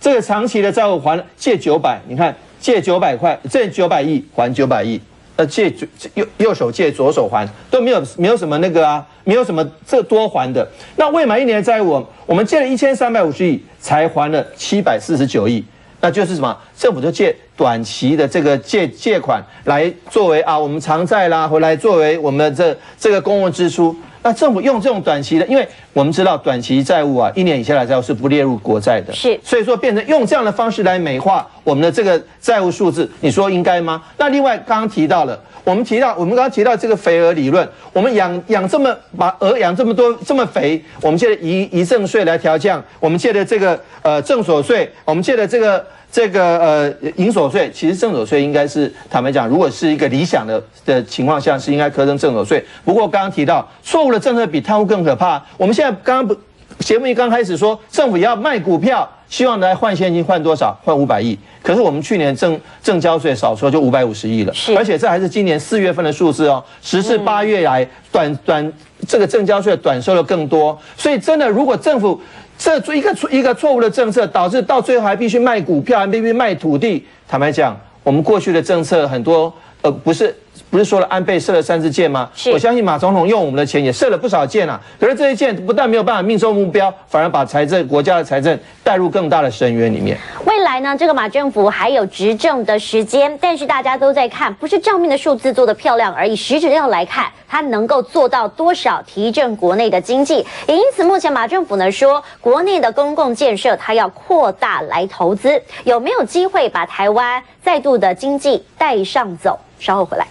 这个长期的债务还借九百，你看借九百块，借九百亿还九百亿，呃，借右右手借左手还都没有没有什么那个啊，没有什么这多还的。那未满一年的债务，我们借了一千三百五十亿，才还了七百四十九亿，那就是什么？政府就借短期的这个借借款来作为啊我们偿债啦，回来作为我们这这个公共支出。那政府用这种短期的，因为我们知道短期债务啊，一年以下的债务是不列入国债的，是，所以说变成用这样的方式来美化我们的这个债务数字，你说应该吗？那另外刚刚提到了，我们提到我们刚刚提到这个肥鹅理论，我们养养这么把鹅养这么多这么肥，我们借的遗遗赠税来调降，我们借的这个呃正所税，我们借的这个。这个呃，营所税其实正所税应该是坦白讲，如果是一个理想的的情况下，是应该课征正所税。不过刚刚提到错误的政策比贪污更可怕。我们现在刚刚不节目一刚开始说，政府要卖股票，希望来换现金，换多少？换五百亿。可是我们去年正正交税少说就五百五十亿了，是，而且这还是今年四月份的数字哦。十至八月来短短这个正交税短收了更多，所以真的如果政府。这一个错一个错误的政策，导致到最后还必须卖股票，还必须卖土地。坦白讲，我们过去的政策很多，呃，不是。不是说了安倍射了三支箭吗？我相信马总统用我们的钱也射了不少箭啊。可是这些箭不但没有办法命中目标，反而把财政国家的财政带入更大的深渊里面。未来呢，这个马政府还有执政的时间，但是大家都在看，不是账面的数字做的漂亮而已，实质要来看它能够做到多少提振国内的经济。也因此，目前马政府呢说，国内的公共建设它要扩大来投资，有没有机会把台湾再度的经济带上走？稍后回来。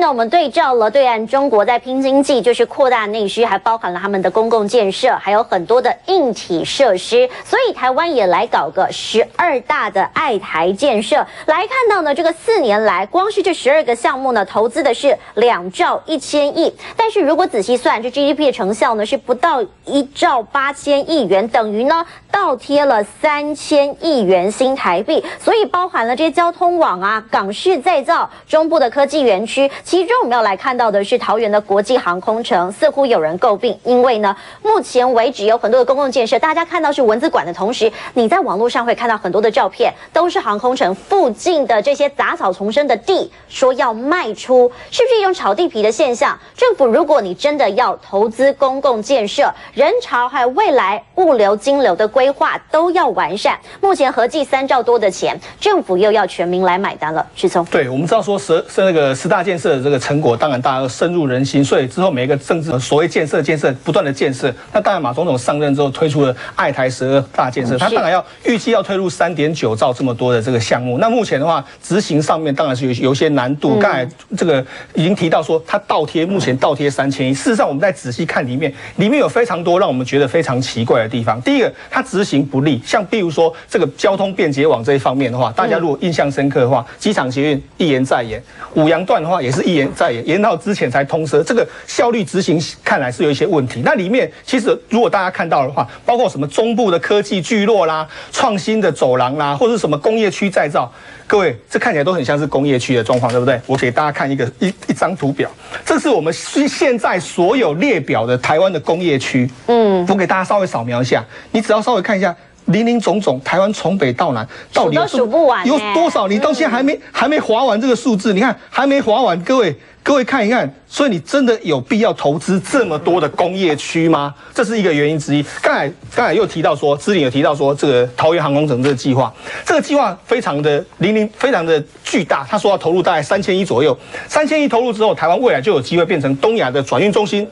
呢，我们对照了对岸中国在拼经济，就是扩大内需，还包含了他们的公共建设，还有很多的硬体设施。所以台湾也来搞个十二大的爱台建设。来看到呢，这个四年来，光是这十二个项目呢，投资的是两兆一千亿。但是如果仔细算，这 GDP 的成效呢，是不到一兆八千亿元，等于呢倒贴了三千亿元新台币。所以包含了这些交通网啊、港市再造、中部的科技园区。其中我们要来看到的是桃园的国际航空城，似乎有人诟病，因为呢，目前为止有很多的公共建设，大家看到是文字馆的同时，你在网络上会看到很多的照片，都是航空城附近的这些杂草丛生的地，说要卖出，是不是一种炒地皮的现象？政府如果你真的要投资公共建设，人潮还有未来物流金流的规划都要完善。目前合计三兆多的钱，政府又要全民来买单了。徐聪，对，我们知道说十是那个十大建设的这个成果，当然大家都深入人心，所以之后每一个政治所谓建设建设不断的建设，那当然马总统上任之后推出了爱台十二大建设，他当然要预计要推入三点九兆这么多的这个项目。那目前的话，执行上面当然是有有些难度。刚才这个已经提到说，他倒贴目前倒贴三千亿，事实上我们再仔细看里面，里面有非常多让我们觉得非常奇怪的地方。第一个，它执行不力，像比如说这个交通便捷网这一方面的话，大家如果印象深刻的话，机场捷运一言再言，五羊段的话也是一延再延，延到之前才通车，这个效率执行看来是有一些问题。那里面其实如果大家看到的话，包括什么中部的科技聚落啦、创新的走廊啦，或者是什么工业区再造，各位这看起来都很像是工业区的状况，对不对？我给大家看一个一一张图表，这是我们现现在所有列表的台湾的工业区。嗯，我给大家稍微扫描一下，你只要稍微看一下。林林总总，台湾从北到南，到底都数不完，有多少？你到现在还没还没划完这个数字，你看还没划完，各位各位看一看，所以你真的有必要投资这么多的工业区吗？这是一个原因之一。刚才刚才又提到说，知玲有提到说，这个桃园航空城这个计划，这个计划非常的零零非常的巨大，他说要投入大概三千亿左右，三千亿投入之后，台湾未来就有机会变成东亚的转运中心，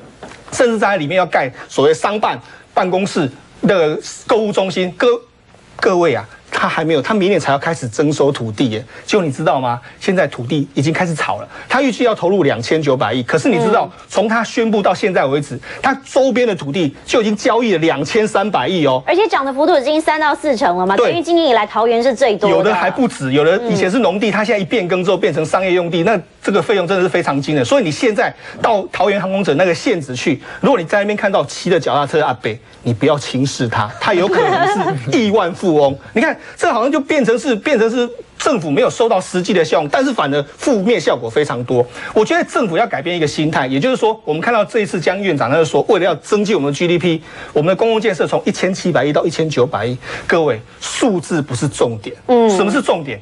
甚至在里面要盖所谓商办办公室。那个购物中心，各各位啊，他还没有，他明年才要开始征收土地耶。就你知道吗？现在土地已经开始炒了，他预计要投入两千九百亿。可是你知道，从他宣布到现在为止，他周边的土地就已经交易了两千三百亿哦。而且涨的幅度已经三到四成了嘛？对，因为今年以来桃园是最多。有的还不止，有的以前是农地，它现在一变更之后变成商业用地，那这个费用真的是非常惊人。所以你现在到桃园航空城那个县址去，如果你在那边看到骑着脚踏车阿北。你不要轻视他，他有可能是 亿万富翁。你看，这好像就变成是变成是政府没有收到实际的效用，但是反而负面效果非常多。我觉得政府要改变一个心态，也就是说，我们看到这一次江院长他就说，为了要增进我们的 GDP，我们的公共建设从一千七百亿到一千九百亿。各位，数字不是重点，嗯，什么是重点？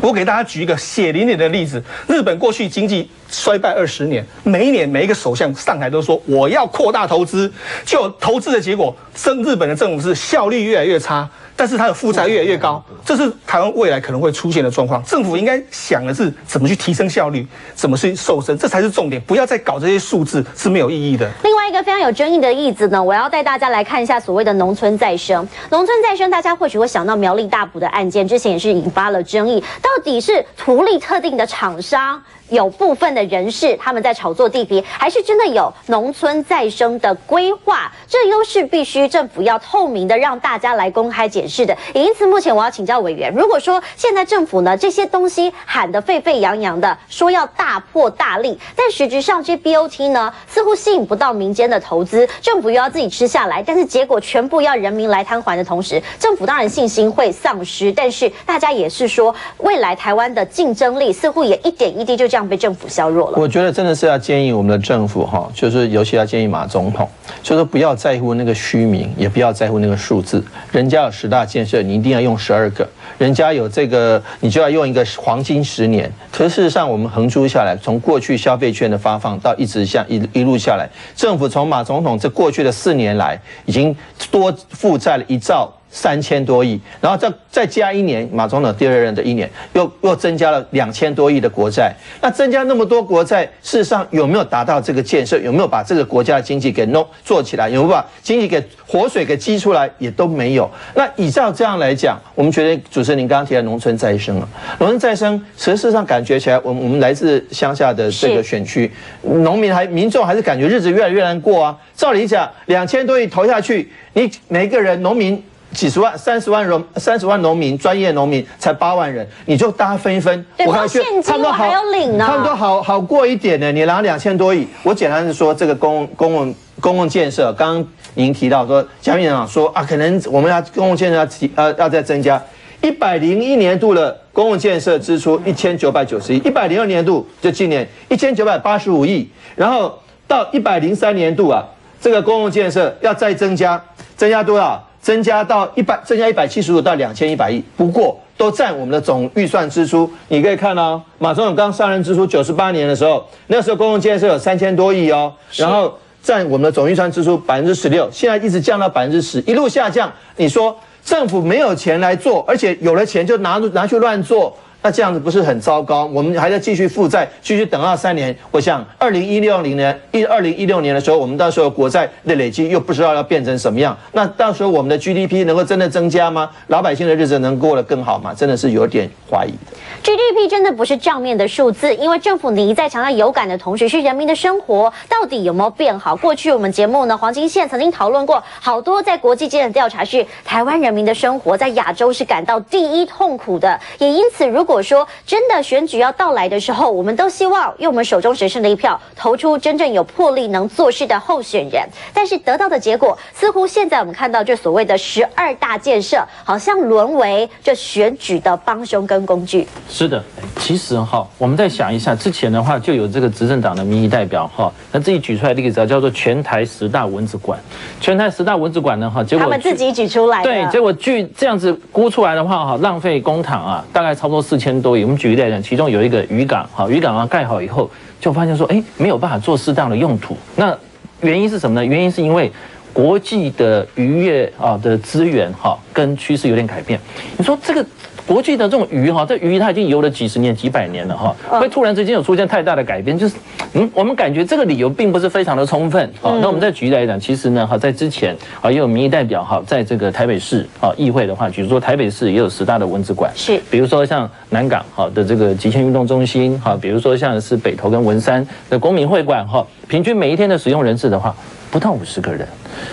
我给大家举一个血淋淋的例子：日本过去经济衰败二十年，每一年每一个首相上台都说我要扩大投资，就投资的结果，政日本的政府是效率越来越差。但是它的负债越来越高，这是台湾未来可能会出现的状况。政府应该想的是怎么去提升效率，怎么去瘦身，这才是重点。不要再搞这些数字是没有意义的。另外一个非常有争议的例子呢，我要带大家来看一下所谓的农村再生。农村再生，大家或许会想到苗栗大埔的案件，之前也是引发了争议，到底是图利特定的厂商？有部分的人士他们在炒作地皮，还是真的有农村再生的规划？这又是必须政府要透明的让大家来公开解释的。也因此，目前我要请教委员，如果说现在政府呢这些东西喊得沸沸扬扬的，说要大破大立，但实质上这 BOT 呢似乎吸引不到民间的投资，政府又要自己吃下来，但是结果全部要人民来摊还的同时，政府当然信心会丧失。但是大家也是说，未来台湾的竞争力似乎也一点一滴就这样。被政府削弱了。我觉得真的是要建议我们的政府哈，就是尤其要建议马总统，就是不要在乎那个虚名，也不要在乎那个数字。人家有十大建设，你一定要用十二个；人家有这个，你就要用一个黄金十年。可是事实上，我们横珠下来，从过去消费券的发放到一直像一一路下来，政府从马总统这过去的四年来，已经多负债了一兆。三千多亿，然后再再加一年，马总统第二任的一年，又又增加了两千多亿的国债。那增加那么多国债，事实上有没有达到这个建设？有没有把这个国家的经济给弄做起来？有没有把经济给活水给激出来？也都没有。那依照这样来讲，我们觉得主持人您刚刚提到农村再生啊，农村再生，事实上感觉起来，我们我们来自乡下的这个选区，农民还民众还是感觉日子越来越难过啊。照理讲，两千多亿投下去，你每个人农民。几十万、三十万农、三十万农民，专业农民才八万人，你就大家分一分。我看现金我还要领呢。他们都好好过一点呢。你拿两千多亿，我简单的说，这个公公共公共建设，刚刚您提到说，嘉宾长说啊，可能我们要公共建设要提呃要再增加一百零一年度的公共建设支出一千九百九十亿，一百零二年度就今年一千九百八十五亿，然后到一百零三年度啊，这个公共建设要再增加，增加多少？增加到一百，增加一百七十五到两千一百亿，不过都占我们的总预算支出。你可以看哦，马总统刚上任支出九十八年的时候，那时候公共建设有三千多亿哦，然后占我们的总预算支出百分之十六，现在一直降到百分之十，一路下降。你说政府没有钱来做，而且有了钱就拿拿去乱做。那这样子不是很糟糕？我们还在继续负债，继续等二三年。我想，二零一六年一二零一六年的时候，我们到时候国债的累积又不知道要变成什么样。那到时候我们的 GDP 能够真的增加吗？老百姓的日子能过得更好吗？真的是有点怀疑的。GDP 真的不是账面的数字，因为政府你一再强调有感的同时，是人民的生活到底有没有变好？过去我们节目呢，黄金线曾经讨论过好多在国际间的调查，是台湾人民的生活在亚洲是感到第一痛苦的。也因此，如果说真的选举要到来的时候，我们都希望用我们手中神圣的一票投出真正有魄力、能做事的候选人。但是得到的结果，似乎现在我们看到这所谓的十二大建设，好像沦为这选举的帮凶跟工具。是的，其实哈，我们再想一下，之前的话就有这个执政党的民意代表哈，那自己举出来的例子啊叫做全台十大蚊子馆。全台十大蚊子馆呢哈，结果他们自己举出来，对，结果据这样子估出来的话哈，浪费公帑啊，大概差不多千多亿。我们举例来讲，其中有一个渔港，哈，渔港啊盖好以后，就发现说，哎，没有办法做适当的用途。那原因是什么呢？原因是因为国际的渔业啊的资源哈跟趋势有点改变。你说这个。国际的这种鱼哈，这鱼它已经游了几十年、几百年了哈，会突然之间有出现太大的改变，就是嗯，我们感觉这个理由并不是非常的充分。啊，那我们再举例来讲，其实呢哈，在之前啊也有民意代表哈，在这个台北市啊议会的话，比如说台北市也有十大的蚊子馆，是，比如说像南港哈的这个极限运动中心哈，比如说像是北投跟文山的公民会馆哈，平均每一天的使用人次的话，不到五十个人。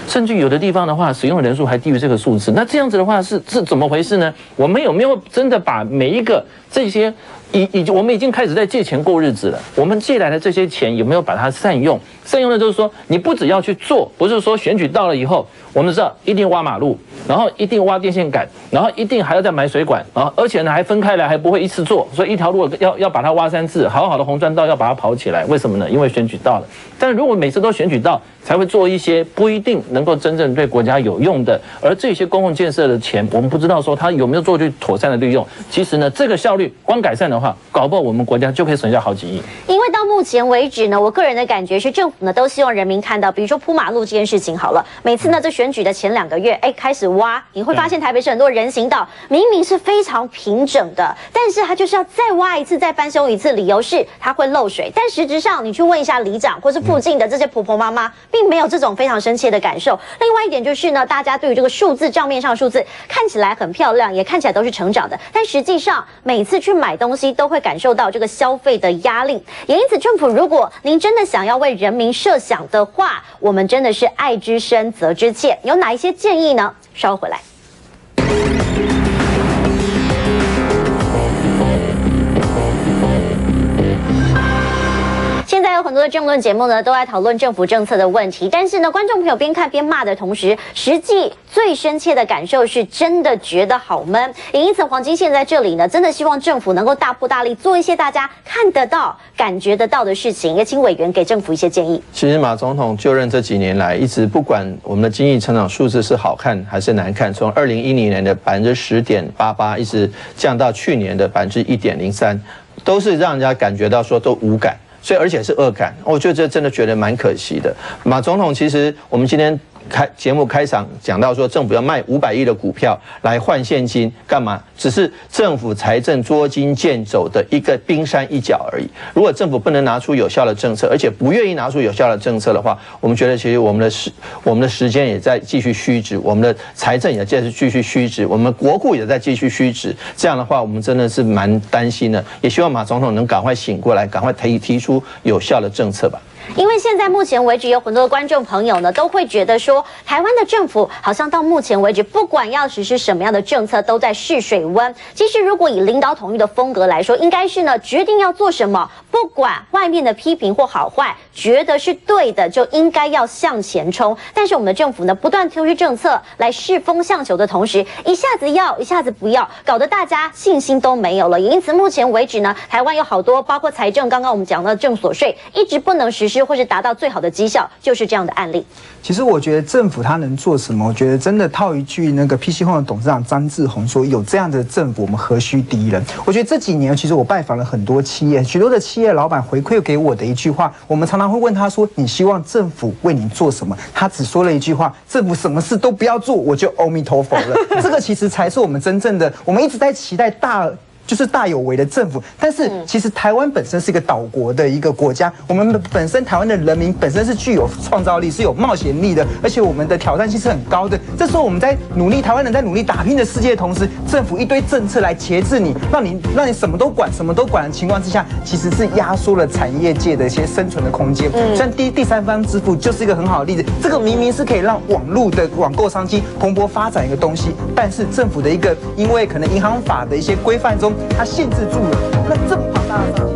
甚至有的地方的话，使用人数还低于这个数字。那这样子的话，是是怎么回事呢？我们有没有真的把每一个这些？已已经，我们已经开始在借钱过日子了。我们借来的这些钱有没有把它善用？善用的就是说，你不只要去做，不是说选举到了以后，我们知道一定挖马路，然后一定挖电线杆，然后一定还要再买水管啊，而且呢还分开来，还不会一次做。所以一条路要要把它挖三次，好好的红砖道要把它跑起来。为什么呢？因为选举到了。但如果每次都选举到，才会做一些不一定能够真正对国家有用的，而这些公共建设的钱，我们不知道说它有没有做去妥善的利用。其实呢，这个效率光改善的话，搞不好我们国家就可以省下好几亿。因为到目前为止呢，我个人的感觉是，政府呢都希望人民看到，比如说铺马路这件事情好了，每次呢在选举的前两个月，哎开始挖，你会发现台北市很多人行道明明是非常平整的，但是它就是要再挖一次，再翻修一次，理由是它会漏水。但实质上，你去问一下里长或是附近的这些婆婆妈妈，并没有这种非常深切的感受。另外一点就是呢，大家对于这个数字账面上数字看起来很漂亮，也看起来都是成长的，但实际上每次去买东西都会感受到这个消费的压力。也因此，政府如果您真的想要为人民设想的话，我们真的是爱之深责之切。有哪一些建议呢？稍后回来。在有很多的政论节目呢，都在讨论政府政策的问题。但是呢，观众朋友边看边骂的同时，实际最深切的感受是真的觉得好闷。也因此，黄金线在这里呢，真的希望政府能够大步大力做一些大家看得到、感觉得到的事情。也请委员给政府一些建议。其实马总统就任这几年来，一直不管我们的经济成长数字是好看还是难看，从二零一零年的百分之十点八八，一直降到去年的百分之一点零三，都是让人家感觉到说都无感。所以，而且是恶感，我觉得这真的觉得蛮可惜的。马总统其实，我们今天开节目开场讲到说，政府要卖五百亿的股票来换现金，干嘛？只是政府财政捉襟见肘的一个冰山一角而已。如果政府不能拿出有效的政策，而且不愿意拿出有效的政策的话，我们觉得其实我们的时我们的时间也在继续虚值，我们的财政也在继续虚值，我们国库也在继续虚值。这样的话，我们真的是蛮担心的，也希望马总统能赶快醒过来，赶快提提出有效的政策吧。因为现在目前为止，有很多的观众朋友呢，都会觉得说，台湾的政府好像到目前为止，不管要实施什么样的政策，都在试水温。其实，如果以领导统一的风格来说，应该是呢，决定要做什么，不管外面的批评或好坏，觉得是对的，就应该要向前冲。但是我们的政府呢，不断推出政策来试风向球的同时，一下子要，一下子不要，搞得大家信心都没有了。也因此，目前为止呢，台湾有好多，包括财政，刚刚我们讲到的正所税，一直不能实施。或是达到最好的绩效，就是这样的案例。其实我觉得政府它能做什么？我觉得真的套一句那个 PC Home 的董事长张志宏说：“有这样的政府，我们何须敌人？”我觉得这几年，其实我拜访了很多企业，许多的企业老板回馈给我的一句话，我们常常会问他说：“你希望政府为你做什么？”他只说了一句话：“政府什么事都不要做，我就阿弥陀佛了。”这个其实才是我们真正的，我们一直在期待大。就是大有为的政府，但是其实台湾本身是一个岛国的一个国家，我们本身台湾的人民本身是具有创造力、是有冒险力的，而且我们的挑战性是很高的。这时候我们在努力，台湾人在努力打拼的世界的同时，政府一堆政策来钳制你，让你让你什么都管、什么都管的情况之下，其实是压缩了产业界的一些生存的空间。像第第三方支付就是一个很好的例子，这个明明是可以让网络的网购商机蓬勃发展一个东西，但是政府的一个因为可能银行法的一些规范中。它限制住了，那这么庞大的商机。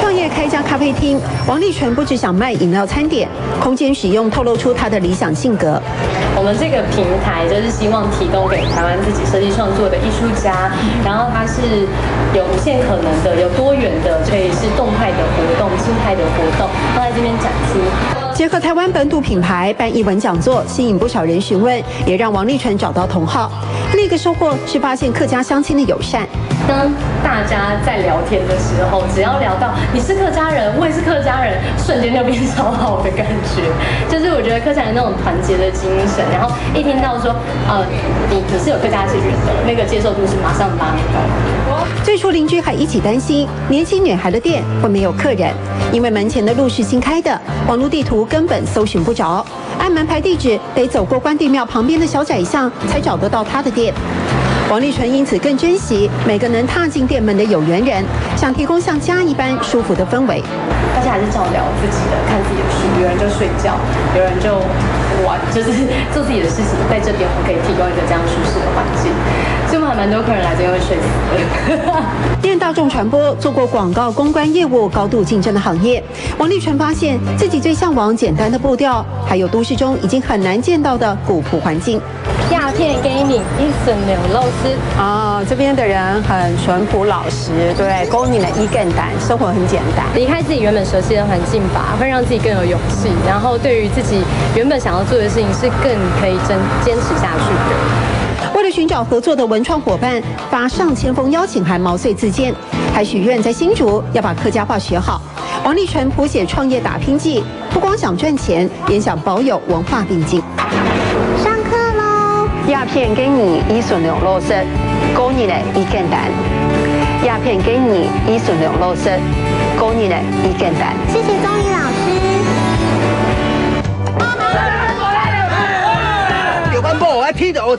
创业开一家咖啡厅，王立全不只想卖饮料餐点，空间使用透露出他的理想性格。我们这个平台就是希望提供给台湾自己设计创作的艺术家，然后它是有无限可能的，有多元的，可以是动态的活动、静态的活动，都在这边展出。结合台湾本土品牌办译文讲座，吸引不少人询问，也让王立纯找到同好。另一个收获是发现客家乡亲的友善。当大家在聊天的时候，只要聊到你是客家人，我也是客家人，瞬间就变超好的感觉。就是我觉得客家人那种团结的精神，然后一听到说，呃，你你是有客家血缘的，那个接受度是马上拉高。最初邻居还一起担心年轻女孩的店会没有客人，因为门前的路是新开的，网络地图根本搜寻不着，按门牌地址得走过关帝庙旁边的小窄巷才找得到他的店。王立纯因此更珍惜每个能踏进店门的有缘人，想提供像家一般舒服的氛围。大家还是照聊自己的，看自己的书，有人就睡觉，有人就玩，就是做自己的事情。在这边，我们可以提供一个这样舒适的环境。所以还蛮多客人来这边会睡死。念大众传播做过广告公关业务，高度竞争的行业。王立纯发现自己最向往简单的步调，还有都市中已经很难见到的古朴环境。鸦片 gaming 一省牛肉丝啊，这边的人很淳朴老实，对，供你的一更胆，生活很简单。离开自己原本熟悉的环境吧，会让自己更有勇气。然后对于自己原本想要做的事情，是更可以坚坚持下去的。寻找合作的文创伙伴，发上千封邀请函，毛遂自荐，还许愿在新竹要把客家话学好。王立纯谱写创业打拼记，不光想赚钱，也想保有文化并进。上课喽！鸦片给你一笋牛肉色，勾你的一根蛋。鸦片给你一笋牛肉色，勾你的一根蛋。谢谢钟仪老师妈妈。有班波，我踢的我。